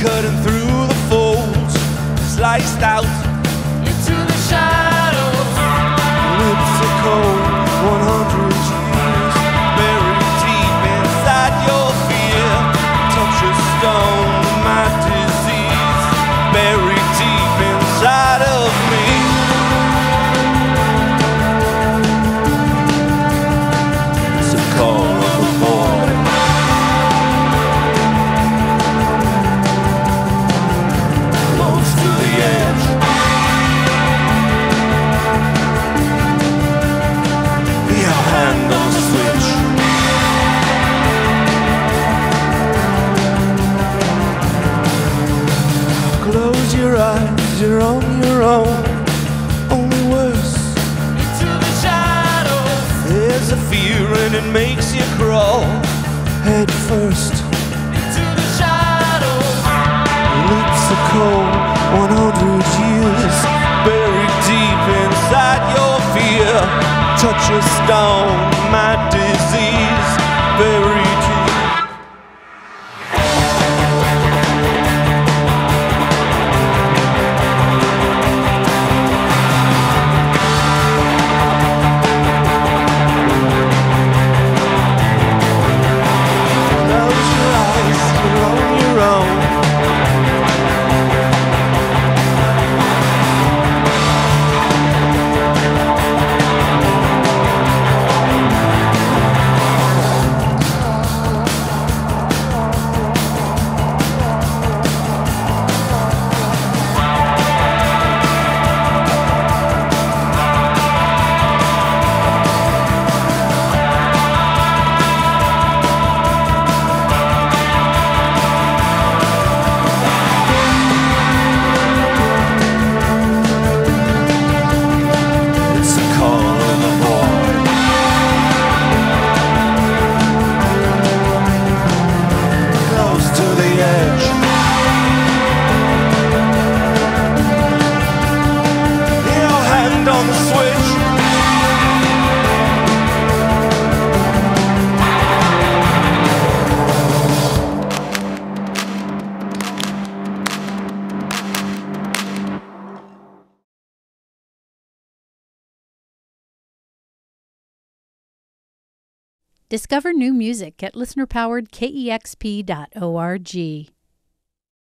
cutting through the folds, sliced out eyes, you're on your own. Only worse. Into the shadows. There's a fear and it makes you crawl. Head first. Into the shadows. Lips are cold, 100 years buried deep inside your fear. Touch a stone, On the switch. Discover new music at listenerpowered kexp.org.